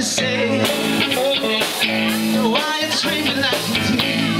can say? Oh, oh, oh, why it's raining like